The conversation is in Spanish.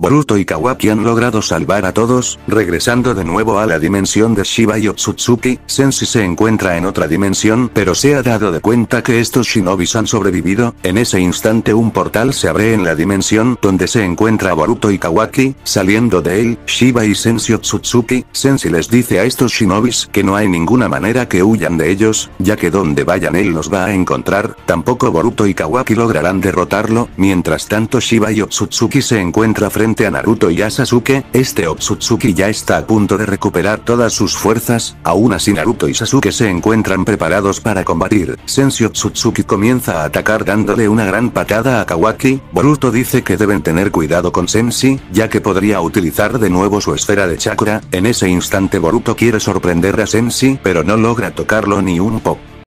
Boruto y Kawaki han logrado salvar a todos, regresando de nuevo a la dimensión de Shiba y Otsutsuki, Senshi se encuentra en otra dimensión pero se ha dado de cuenta que estos shinobis han sobrevivido, en ese instante un portal se abre en la dimensión donde se encuentra Boruto y Kawaki, saliendo de él, Shiba y Senshi Otsutsuki, Senshi les dice a estos shinobis que no hay ninguna manera que huyan de ellos, ya que donde vayan él los va a encontrar, tampoco Boruto y Kawaki lograrán derrotarlo, mientras tanto Shiba y Otsutsuki se encuentra frente a Naruto y a Sasuke, este Otsutsuki ya está a punto de recuperar todas sus fuerzas, aún así Naruto y Sasuke se encuentran preparados para combatir. Senshi Otsutsuki comienza a atacar dándole una gran patada a Kawaki, Boruto dice que deben tener cuidado con Senshi, ya que podría utilizar de nuevo su esfera de chakra, en ese instante Boruto quiere sorprender a Senshi pero no logra tocarlo ni un poco.